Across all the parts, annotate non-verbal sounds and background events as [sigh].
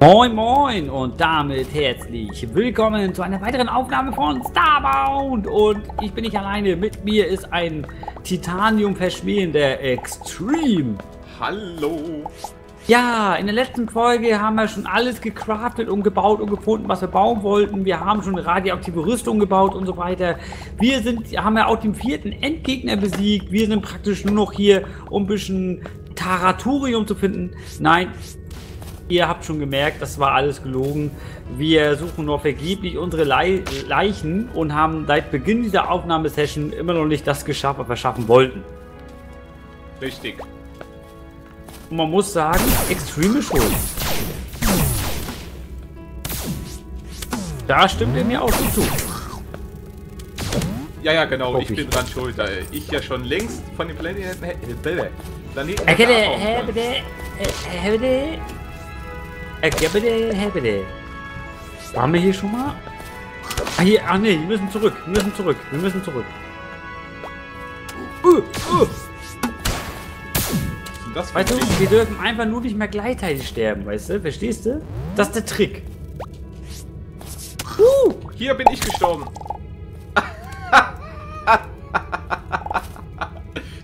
Moin Moin und damit herzlich willkommen zu einer weiteren Aufnahme von Starbound und ich bin nicht alleine, mit mir ist ein Titanium verschmähender Extreme. Hallo. Ja, in der letzten Folge haben wir schon alles gecraftet und gebaut und gefunden, was wir bauen wollten. Wir haben schon radioaktive Rüstung gebaut und so weiter. Wir sind, haben ja auch den vierten Endgegner besiegt. Wir sind praktisch nur noch hier, um ein bisschen Taraturium zu finden. Nein, Ihr habt schon gemerkt, das war alles gelogen. Wir suchen noch vergeblich unsere Le Leichen und haben seit Beginn dieser Aufnahmesession immer noch nicht das geschafft, was wir schaffen wollten. Richtig. Und man muss sagen, extreme Schuld. Da stimmt er mir auch so zu. Ja, ja, genau, ich, ich, bin dran schuld, da ich ja schon längst von dem Planeten... Planeten Planeten hebede. Waren wir hier schon mal? Ah, hier, ach nee, wir müssen zurück. Wir müssen zurück. Wir müssen zurück. Uh, uh. Das weißt du, wir dürfen einfach nur nicht mehr gleichzeitig sterben, weißt du? Verstehst du? Das ist der Trick. Uh, hier bin ich gestorben. [laughs]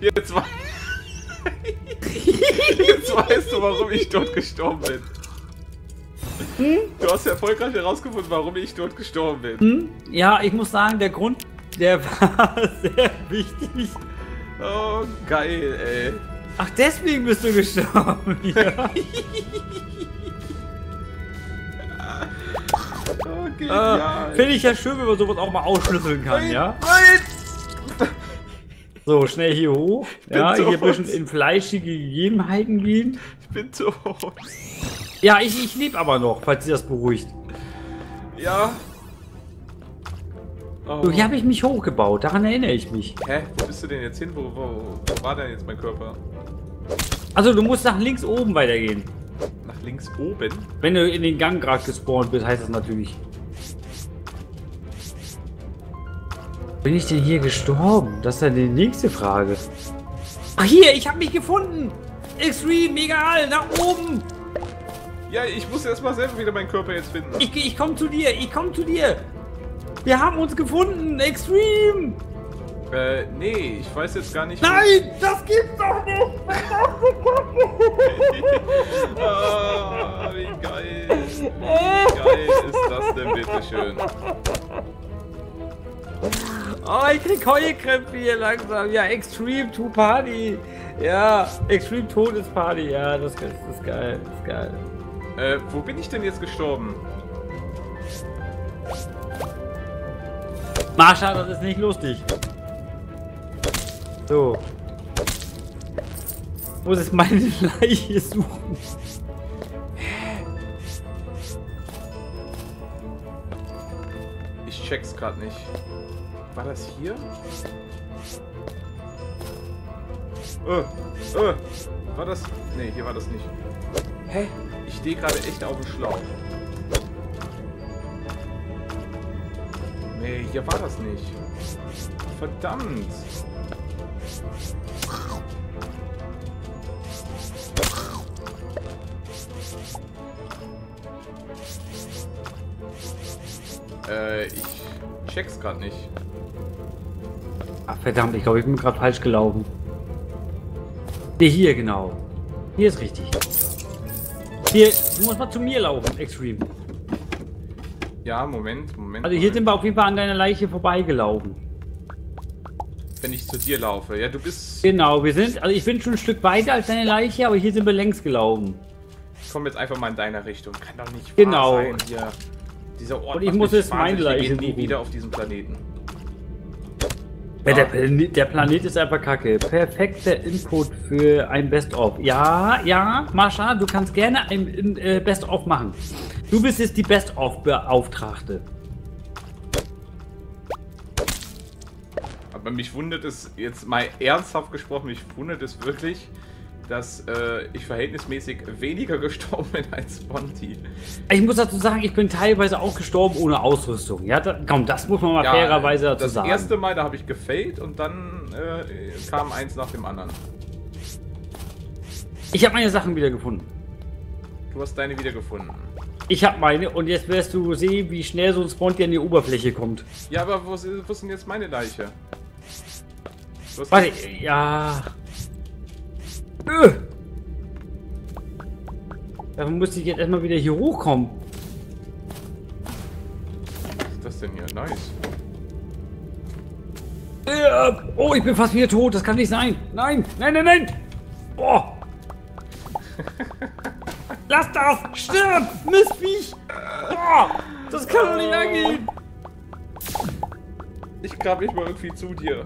Jetzt, [laughs] Jetzt weißt du, warum ich dort gestorben bin. Hm? Du hast ja erfolgreich herausgefunden, warum ich dort gestorben bin. Hm? Ja, ich muss sagen, der Grund, der [laughs] war sehr wichtig. Oh, geil, ey. Ach, deswegen bist du gestorben. [laughs] Ja. okay, ah, Finde ich ja schön, wenn man sowas auch mal ausschlüsseln kann, nein, ja? Nein! [laughs] So, schnell hier hoch. Ja, hier ein bisschen in fleischige Gegebenheiten gehen. Ich bin tot. Ja, ich, ich lebe aber noch, falls sie das beruhigt. Ja. Oh. So, hier habe ich mich hochgebaut, daran erinnere ich mich. Hä? Wo bist du denn jetzt hin? Wo, wo, wo war denn jetzt mein Körper? Also du musst nach links oben weitergehen. Nach links oben? Wenn du in den Gang gerade gespawnt bist, heißt das natürlich. Bin ich denn hier gestorben? Das ist ja die nächste Frage. Ach hier, ich habe mich gefunden. Extreme, egal, nach oben. Ja, ich muss erstmal selber wieder meinen Körper jetzt finden. Ich, ich komm zu dir, ich komm zu dir. Wir haben uns gefunden, Extreme. Äh, nee, ich weiß jetzt gar nicht. Nein, das gibt's doch nicht. [laughs] ah, wie geil. Wie geil ist das denn bitte schön? Oh, ich krieg Heulkrämpfe hier langsam. Ja, Extreme to Party. Ja, Extreme Todesparty. Ja, das, das ist geil. Das ist geil. Äh, wo bin ich denn jetzt gestorben? Marsha, das ist nicht lustig. So. Ich muss jetzt meine [laughs] Leiche suchen. Ich check's gerade nicht. War das hier? Äh, äh, war das? Ne, hier war das nicht. Hä? Ich stehe gerade echt auf dem Schlauch. Nee, hier war das nicht. Verdammt. Äh, ich check's gerade nicht. Ach verdammt, ich glaube, ich bin gerade falsch gelaufen. Nee, hier genau. Hier ist richtig. Hier, du musst mal zu mir laufen, Extreme. Ja, Moment, Moment. Also hier Moment. sind wir auf jeden Fall an deiner Leiche vorbeigelaufen. Wenn ich zu dir laufe, ja, du bist... Genau, wir sind, also ich bin schon ein Stück weiter als deine Leiche, aber hier sind wir längs gelaufen. Ich komme jetzt einfach mal in deiner Richtung. Kann doch nicht wahr genau. sein hier. Dieser Ort Und ich muss jetzt meine Leiche nie wieder auf diesem Planeten. Ja, der, der, Planet ist einfach kacke. Perfekter Input für ein Best-of. Ja, ja, Marsha, du kannst gerne ein äh, Best-of machen. Du bist jetzt die Best-of-Beauftragte. Aber mich wundert es, jetzt mal ernsthaft gesprochen, mich wundert es wirklich, dass äh, ich verhältnismäßig weniger [laughs] gestorben bin als Bonti. Ich muss dazu sagen, ich bin teilweise auch gestorben ohne Ausrüstung. Ja, da, komm, das muss man mal ja, fairerweise dazu das sagen. Das erste Mal, da habe ich gefailt und dann äh, kam eins nach dem anderen. Ich habe meine Sachen wieder gefunden. Du hast deine wiedergefunden. Ich habe meine und jetzt wirst du sehen, wie schnell so ein Sponti an die Oberfläche kommt. Ja, aber wo, wo ist denn jetzt meine Leiche? Hast- Warte, ja. Öh. Dafür musste ich jetzt erstmal wieder hier hochkommen. Was ist das denn hier? Nice. Äh, Oh, ich bin fast wieder tot. Das kann nicht sein. Nein, nein, nein, nein. Oh. [laughs] Lass das. Stirb. Mistviech. Oh, das kann doch nicht angehen. Ich grab mich mal irgendwie zu dir.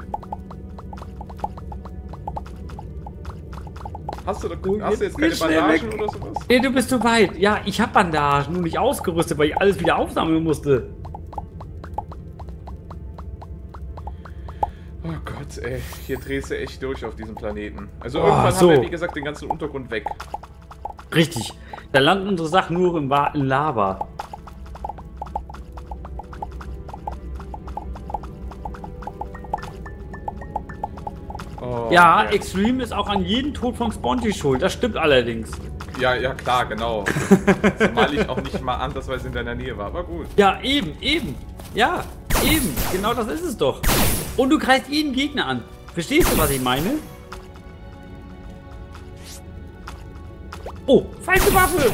Hast du, da, Du, hast du jetzt keine Bandagen oder sowas? Nee, du bist zu weit. Ja, ich hab Bandagen, nur nicht ausgerüstet, weil ich alles wieder aufsammeln musste. Oh Gott, ey. Hier drehst du echt durch auf diesem Planeten. Also Oh, irgendwann so. haben wir, wie gesagt, den ganzen Untergrund weg. Richtig. Da landen unsere Sachen nur im Lava. Oh, Ja, man. Extreme ist auch an jedem Tod von Sponty schuld. Das stimmt allerdings. ja, ja, klar, genau. [laughs] Zumal ich auch nicht mal andersweise in deiner Nähe war. Aber gut. Ja, eben, eben. Ja, eben. Genau das ist es doch. Und du greifst jeden Gegner an. Verstehst du, was ich meine? Oh, falsche Waffe!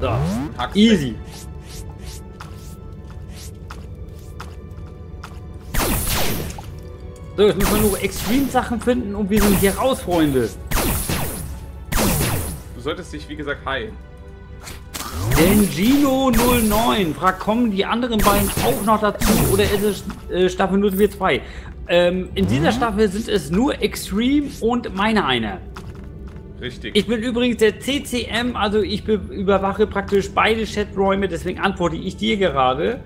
So, easy. So, jetzt müssen wir nur Extreme-Sachen finden und wir sind hier raus, Freunde. Du solltest dich, wie gesagt, heilen. Dengino 09 fragt, kommen die anderen beiden auch noch dazu oder ist es äh, Staffel 042? Ähm, in dieser Staffel sind es nur Extreme und meine einer. Richtig. Ich bin übrigens der CCM, also ich be- überwache praktisch beide Chaträume, deswegen antworte ich dir gerade.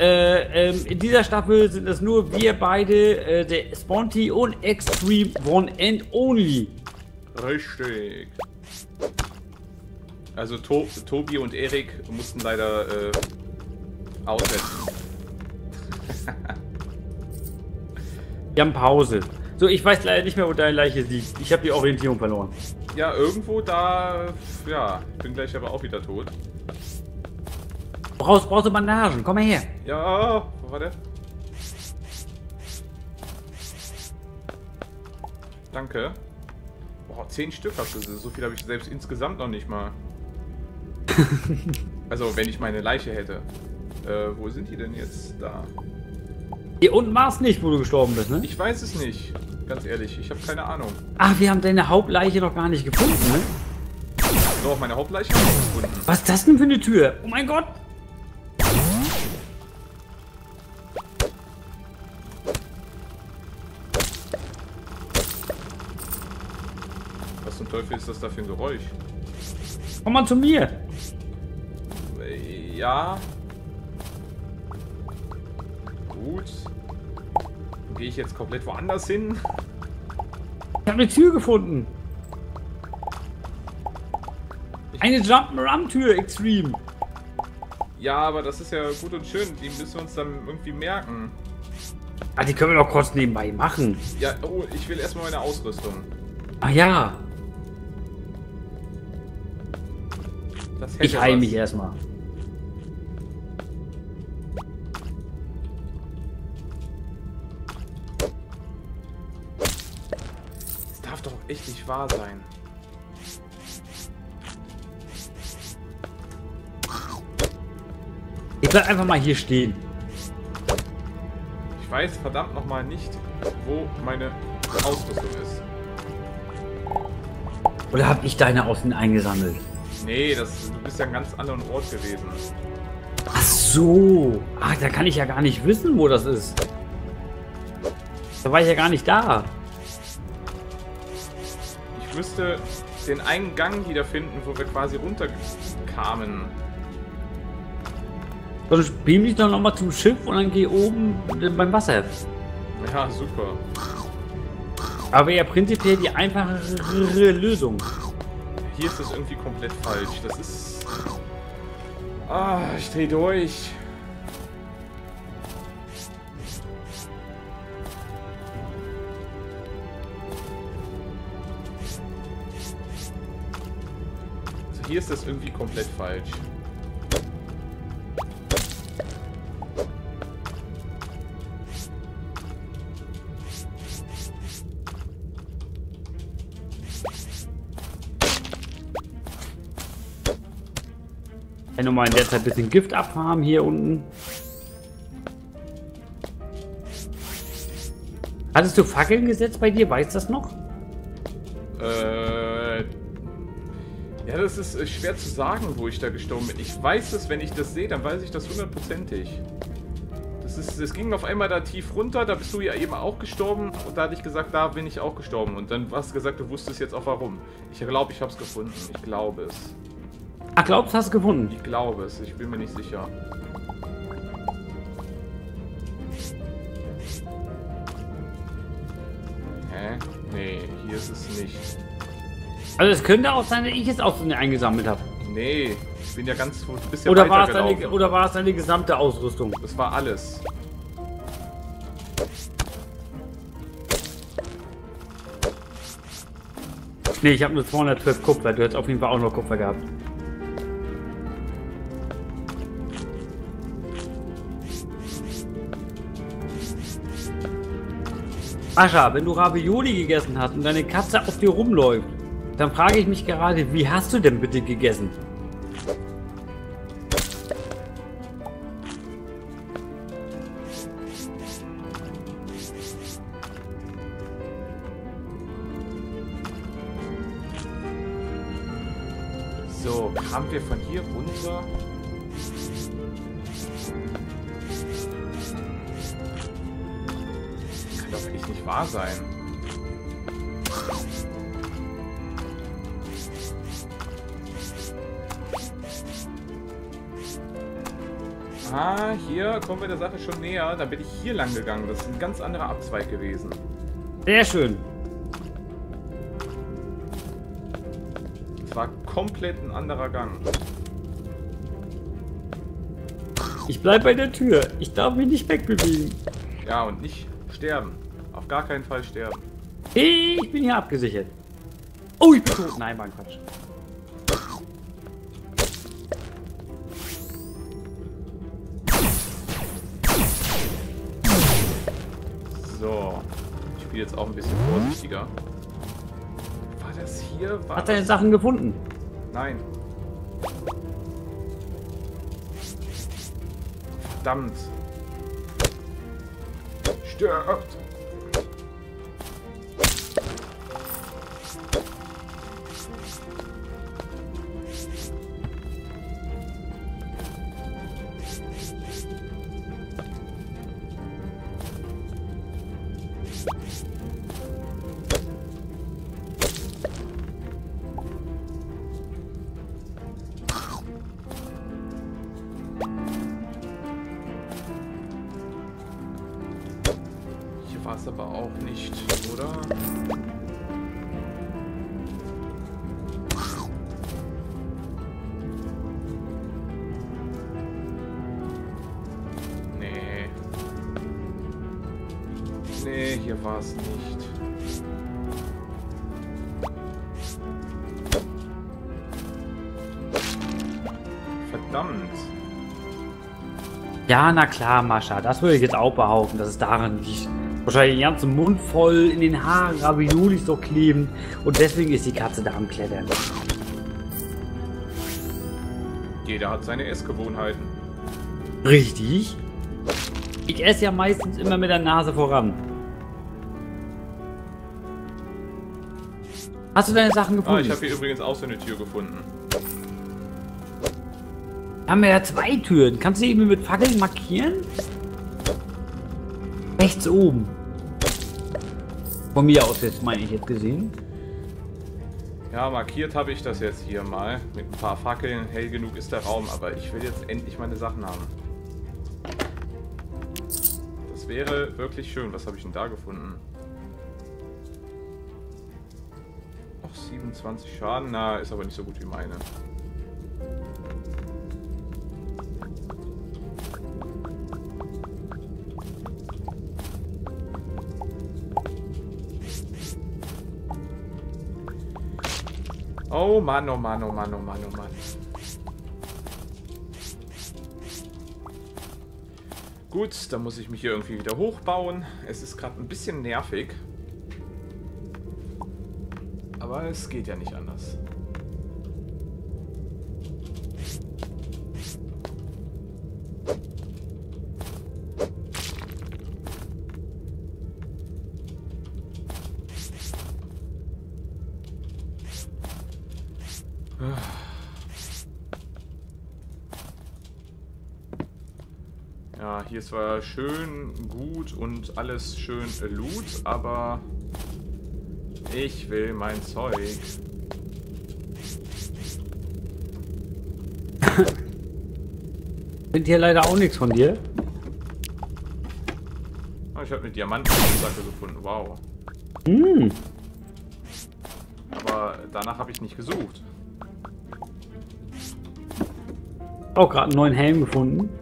Äh, ähm, in dieser Staffel sind es nur wir beide, äh, der Sponty und Extreme One and Only. Richtig. Also to Tobi und Erik mussten leider äh, aussetzen. [laughs] Wir haben Pause. So, ich weiß leider nicht mehr, wo deine Leiche liegt. Ich habe die Orientierung verloren. Ja, irgendwo da. Ja, ich bin gleich aber auch wieder tot. Brauchst, brauchst du Bandagen? Komm mal her. Ja, wo war der? Danke. Boah, zehn Stück hast du. So viel habe ich selbst insgesamt noch nicht mal. [laughs] also, wenn ich meine Leiche hätte. Äh, wo sind die denn jetzt? Da. Hier unten war es nicht, wo du gestorben bist, ne? Ich weiß es nicht. Ganz ehrlich, ich habe keine Ahnung. Ach, wir haben deine Hauptleiche noch gar nicht gefunden, ne? Doch, meine Hauptleiche habe ich gefunden. Was ist das denn für eine Tür? Oh mein Gott! Teufel ist das da für ein Geräusch? Komm mal zu mir! Äh, Ja. Gut. Dann gehe ich jetzt komplett woanders hin. Ich habe eine Tür gefunden. Eine Jump'n'Run-Tür, Extreme. Ja, aber das ist ja gut und schön. Die müssen wir uns dann irgendwie merken. Ah, die können wir doch kurz nebenbei machen. Ja, oh, ich will erstmal meine Ausrüstung. Ah ja, ich heile mich erstmal. Das darf doch echt nicht wahr sein. Ich bleib einfach mal hier stehen. Ich weiß verdammt nochmal nicht, wo meine Ausrüstung ist. Oder habe ich deine außen eingesammelt? Nee, das, du bist ja an einem ganz anderen Ort gewesen. Ach so. Ach, da kann ich ja gar nicht wissen, wo das ist. Da war ich ja gar nicht da. Ich müsste den einen Gang wiederfinden, wo wir quasi runterkamen. Sonst beam ich doch nochmal zum Schiff und dann geh oben beim Wasser. Ja, super. Aber ja prinzipiell die einfachere Lösung hier ist das irgendwie komplett falsch. Das ist... Ah, ich drehe durch. Also hier ist das irgendwie komplett falsch. Ich nochmal in der Zeit ein bisschen Gift abfarmen hier unten. Hattest du Fackeln gesetzt bei dir? Weißt das noch? Äh, ja, das ist äh, schwer zu sagen, wo ich da gestorben bin. Ich weiß es, wenn ich das sehe, dann weiß ich das hundertprozentig. Das, ist, das ging auf einmal da tief runter, da bist du ja eben auch gestorben und da hatte ich gesagt, da bin ich auch gestorben. Und dann hast du gesagt, du wusstest jetzt auch warum. Ich glaube, ich habe es gefunden. Ich glaube es. Ach, glaubst du, hast es gefunden? Ich glaube es, ich bin mir nicht sicher. Hä? Nee, hier ist es nicht. Also es könnte auch sein, dass ich es auch so eingesammelt habe. Nee, ich bin ja ganz... Ja Oder war, es deine, oder war es deine gesamte Ausrüstung? Das war alles. Nee, ich habe nur 212 Kupfer. Du hättest auf jeden Fall auch noch Kupfer gehabt. Ascha, wenn du Ravioli gegessen hast und deine Katze auf dir rumläuft, dann frage ich mich gerade, wie hast du denn bitte gegessen? So, kamen wir von Da bin ich hier lang gegangen. Das ist ein ganz anderer Abzweig gewesen. Sehr schön. Es war komplett ein anderer Gang. Ich bleib bei der Tür. Ich darf mich nicht wegbewegen. Ja, und nicht sterben. Auf gar keinen Fall sterben. Ich bin hier abgesichert. Oh, ich bin tot. Nein, war ein Quatsch. Ich spiele jetzt auch ein bisschen vorsichtiger. War das hier? War Hat das... Sachen gefunden? Nein. Verdammt. Stirbt. War es aber auch nicht, oder? Ja, na klar, Mascha. Das würde ich jetzt auch behaupten, dass es daran liegt. Wahrscheinlich den ganzen Mund voll, in den Haaren Raviolis so kleben. Und deswegen ist die Katze da am Klettern. Jeder hat seine Essgewohnheiten. Richtig. Ich esse ja meistens immer mit der Nase voran. Hast du deine Sachen Ah, gefunden? ich habe hier übrigens auch so eine Tür gefunden. Haben wir ja zwei Türen. Kannst du die eben mit Fackeln markieren? Rechts oben. Von mir aus jetzt, meine ich jetzt gesehen. Ja, markiert habe ich das jetzt hier mal. Mit ein paar Fackeln. Hell genug ist der Raum, aber ich will jetzt endlich meine Sachen haben. Das wäre wirklich schön. Was habe ich denn da gefunden? Ach, 27 Schaden. Na, ist aber nicht so gut wie meine. Oh Mann, oh Mann, oh Mann, oh Mann, oh Mann. Gut, dann muss ich mich hier irgendwie wieder hochbauen. Es ist gerade ein bisschen nervig. Aber es geht ja nicht anders. Zwar schön gut und alles schön Loot, aber ich will mein Zeug. Sind hier leider auch nichts von dir. Oh, ich habe eine Diamantensacke gefunden. Wow. Hm. Aber danach habe ich nicht gesucht. Auch gerade einen neuen Helm gefunden.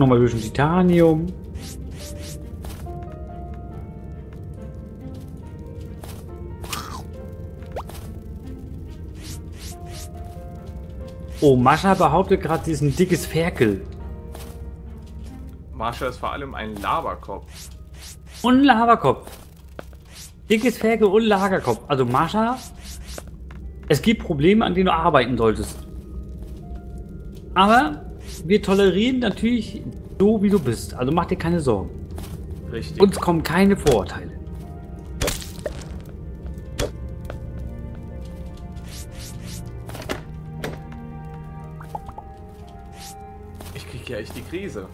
Und nochmal ein bisschen Titanium. Oh, Mascha behauptet gerade diesen dickes Ferkel. Marsha ist vor allem ein Laberkopf. Und ein Lagerkopf. Dickes Ferkel und Lagerkopf. Also Mascha, es gibt Probleme, an denen du arbeiten solltest. Aber wir tolerieren natürlich so, wie du bist. Also mach dir keine Sorgen. Richtig. Uns kommen keine Vorurteile. ich krieg ja echt die Krise.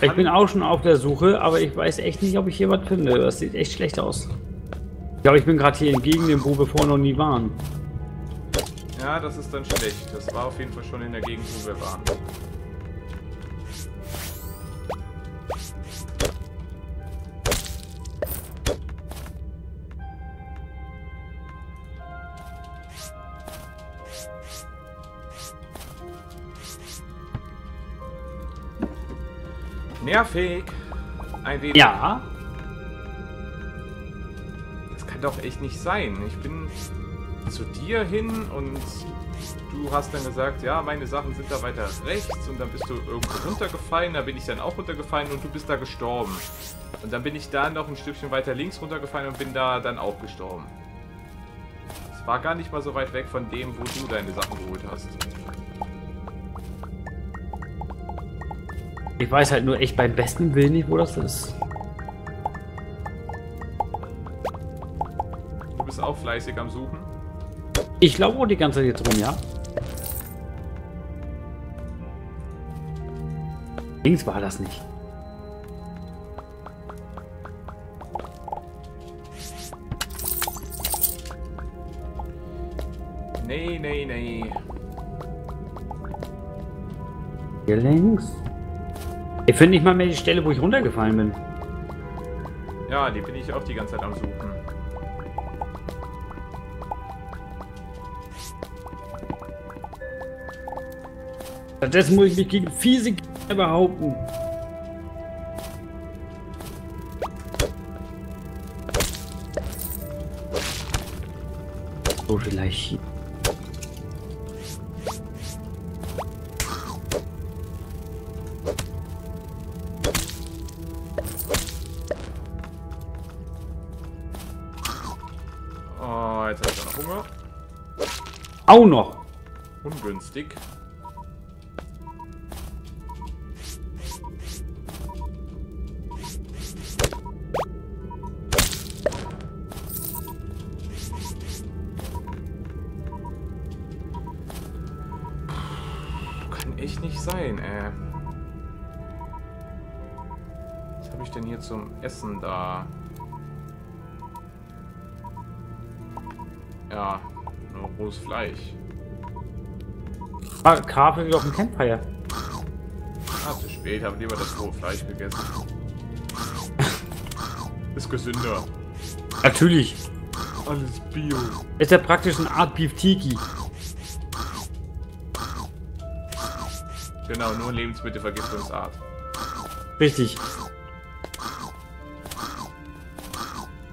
Ich bin auch schon auf der Suche, aber ich weiß echt nicht, ob ich hier was finde. Das sieht echt schlecht aus. Ich glaube, ich bin gerade hier in Gegenden, wo wir vorher noch nie waren. Ja, das ist dann schlecht. Das war auf jeden Fall schon in der Gegend, wo wir waren. Nervig. Ein wenig. Ja, Das kann doch echt nicht sein. Ich bin zu dir hin und du hast dann gesagt, ja, meine Sachen sind da weiter rechts und dann bist du irgendwo runtergefallen, da bin ich dann auch runtergefallen und du bist da gestorben. Und dann bin ich da noch ein Stückchen weiter links runtergefallen und bin da dann auch gestorben. Es war gar nicht mal so weit weg von dem, wo du deine Sachen geholt hast. ich weiß halt nur echt beim besten Willen nicht, wo das ist. Du bist auch fleißig am Suchen. Ich laufe die ganze Zeit jetzt rum, ja? Links war das nicht. Nee, nee, nee. Hier links. Ich finde nicht mal mehr die Stelle, wo ich runtergefallen bin. Ja, die bin ich auch die ganze Zeit am Suchen. Stattdessen muss ich mich gegen fiese Gegner behaupten. So vielleicht. Oh, jetzt habe ich auch noch Hunger. Auch noch. Ungünstig. Echt nicht sein, ey. Was habe ich denn hier zum Essen da? Ja, nur rohes Fleisch. Ah, Karpfen geht auf dem Campfire. Ah, zu spät, habe lieber das rohe Fleisch gegessen. [laughs] Ist gesünder. Natürlich. Alles Bio. Ist ja praktisch eine Art Beef Tiki. Genau, nur Lebensmittelvergiftungsart. Richtig.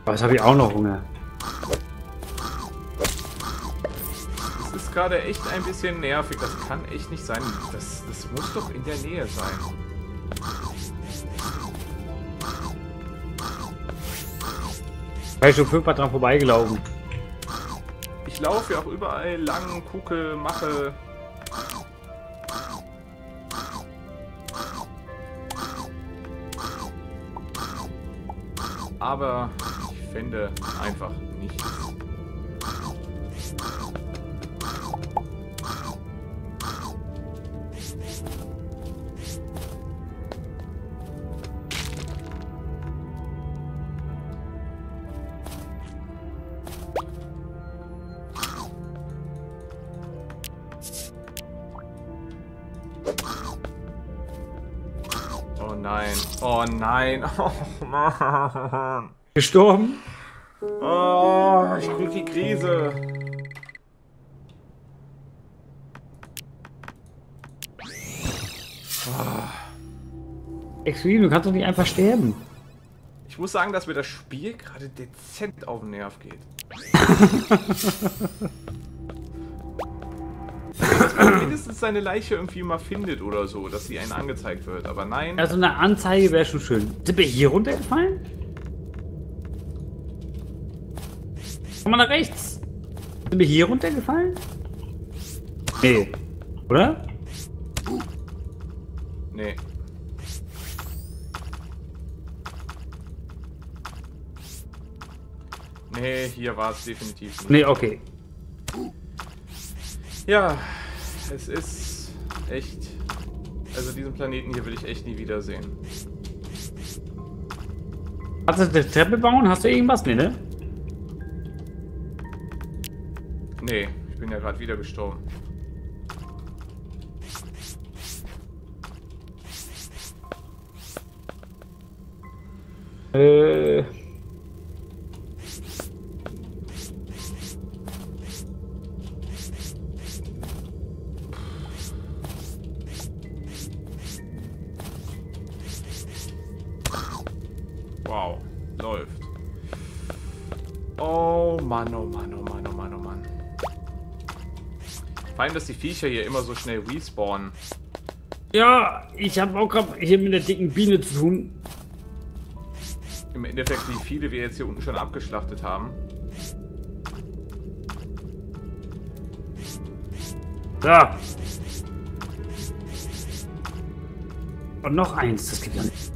Was habe ich auch noch Hunger? Das ist gerade echt ein bisschen nervig. Das kann echt nicht sein. Das, das muss doch in der Nähe sein. Ich bin schon fünfmal dran vorbeigelaufen. Ich laufe ja auch überall lang, gucke, mache. Aber ich finde einfach nichts. Nein. [laughs] Oh Mann. Gestorben? Oh, ich krieg die Krise. Extreme, du kannst doch nicht einfach sterben. Ich muss sagen, dass mir das Spiel gerade dezent auf den Nerv geht. [laughs] dass [clears throat] man mindestens seine Leiche irgendwie mal findet oder so, dass sie einen angezeigt wird. Aber nein. Also eine Anzeige wäre schon schön. Sind wir hier runtergefallen? Komm mal nach rechts. Sind wir hier runtergefallen? Nee. Oder? Nee. Nee, hier war es definitiv nicht. Nee, okay. Ja, es ist echt. Also diesen Planeten hier will ich echt nie wiedersehen. Hast du eine Treppe bauen? Hast du irgendwas? Nee, ne? Nee, ich bin ja gerade wieder gestorben. Äh. Viecher hier immer so schnell respawnen. Ja, ich habe auch gerade hier mit der dicken Biene zu tun. Im Endeffekt, wie viele wir jetzt hier unten schon abgeschlachtet haben. Da. Und noch eins, das gibt ja nicht.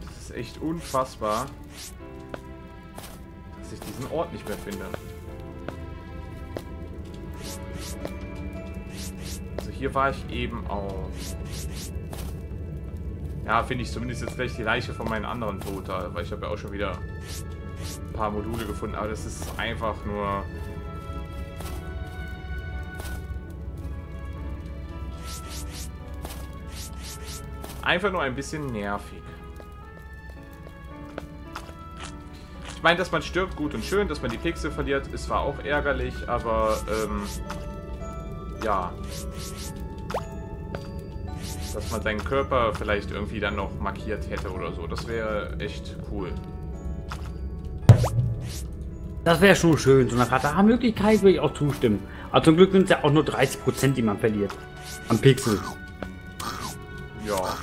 Das ist echt unfassbar, ich diesen Ort nicht mehr finde. Also hier war ich eben auch. Ja, finde ich zumindest jetzt gleich die Leiche von meinen anderen Toter, weil ich habe ja auch schon wieder ein paar Module gefunden, aber das ist einfach nur... Einfach nur ein bisschen nervig. Ich meine, dass man stirbt, gut und schön, dass man die Pixel verliert, ist zwar auch ärgerlich, aber ähm, ja. Dass man seinen Körper vielleicht irgendwie dann noch markiert hätte oder so, das wäre echt cool. Das wäre schon schön. So eine Radarmöglichkeit würde ich auch zustimmen. Aber zum Glück sind es ja auch nur 30%, die man verliert. Am Pixel. Ja.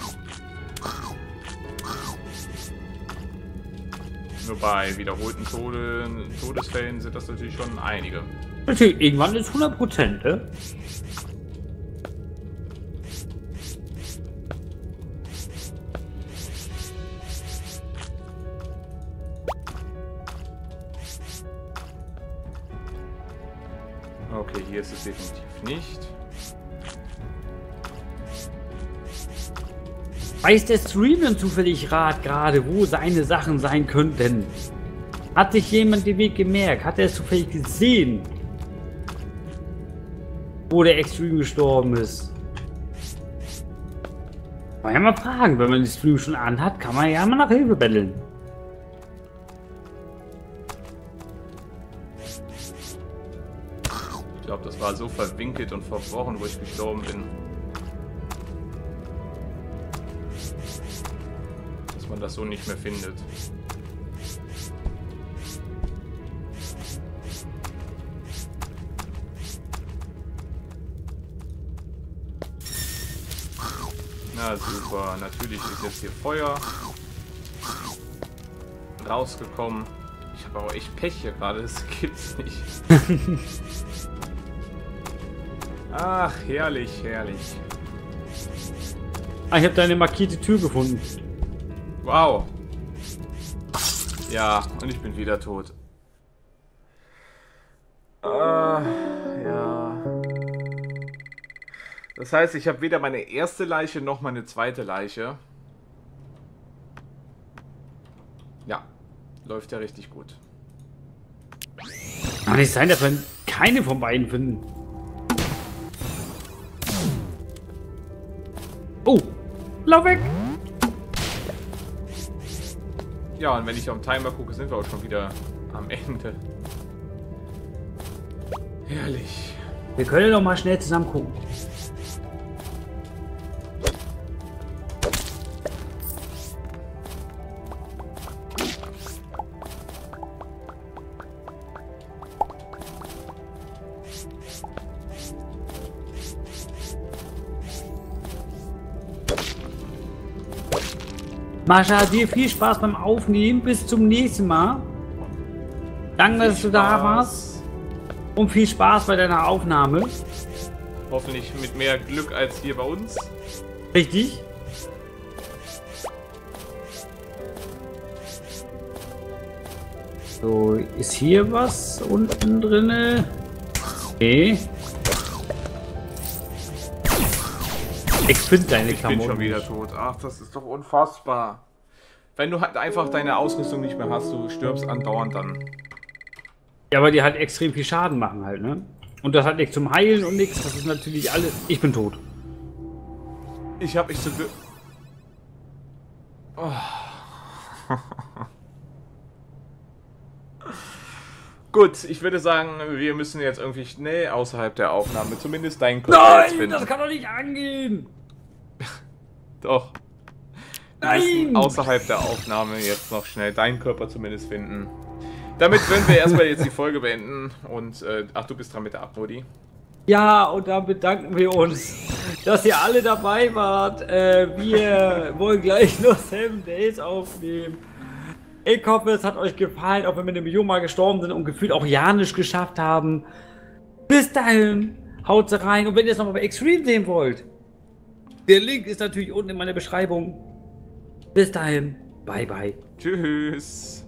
Bei wiederholten Toden, Todesfällen sind das natürlich schon einige. Natürlich, irgendwann ist 100%, ne? Weiß der Streamer zufällig Rat gerade, wo seine Sachen sein könnten? Hat sich jemand den Weg gemerkt? Hat er es zufällig gesehen? Wo der Extreme gestorben ist? Kann man ja mal fragen, wenn man den Stream schon anhat, kann man ja mal nach Hilfe betteln. Ich glaube, das war so verwinkelt und verbrochen, wo ich gestorben bin. Das so nicht mehr findet. Na super, natürlich ist jetzt hier Feuer rausgekommen. Ich habe aber echt Pech hier gerade, das gibt's nicht. [laughs] Ach, herrlich, herrlich. Ah, ich habe deine markierte Tür gefunden. Wow. Ja, und ich bin wieder tot. Ah, ja. Das heißt, ich habe weder meine erste Leiche noch meine zweite Leiche. Ja, läuft ja richtig gut. Kann nicht sein, dass wir keine von beiden finden. Oh, lauf weg! Ja, und wenn ich auf den Timer gucke, sind wir auch schon wieder am Ende. Herrlich. Wir können doch mal schnell zusammen gucken. Mascha, dir viel Spaß beim Aufnehmen. Bis zum nächsten Mal. Danke, dass du da warst. Und viel Spaß bei deiner Aufnahme. Hoffentlich mit mehr Glück als hier bei uns. Richtig. So, ist hier was unten drinne? Okay. Ich finde deine Ich Klamotten. bin schon wieder tot. Ach, das ist doch unfassbar. Wenn du halt einfach deine Ausrüstung nicht mehr hast, du stirbst andauernd dann. Ja, weil die halt extrem viel Schaden machen halt, ne? Und das hat nichts zum Heilen und nichts. Das ist natürlich alles. Ich bin tot. Ich hab mich zu Glück. Oh. [laughs] Gut, ich würde sagen, wir müssen jetzt irgendwie schnell außerhalb der Aufnahme zumindest deinen Körper jetzt Nein, finden. das kann doch nicht angehen. [laughs] Doch. Wir Nein! außerhalb der Aufnahme jetzt noch schnell deinen Körper zumindest finden. Damit würden wir erstmal jetzt die Folge beenden und äh, ach, du bist dran mit der Uploadie. Ja, und da bedanken wir uns, dass ihr alle dabei wart. Äh, wir wollen gleich [laughs] noch Seven Days aufnehmen. Ich hoffe, es hat euch gefallen, auch wenn wir mit dem Joma gestorben sind und gefühlt auch Janisch geschafft haben. Bis dahin, haut rein. Und wenn ihr es nochmal bei Extreme sehen wollt, der Link ist natürlich unten in meiner Beschreibung. Bis dahin, bye bye. Tschüss.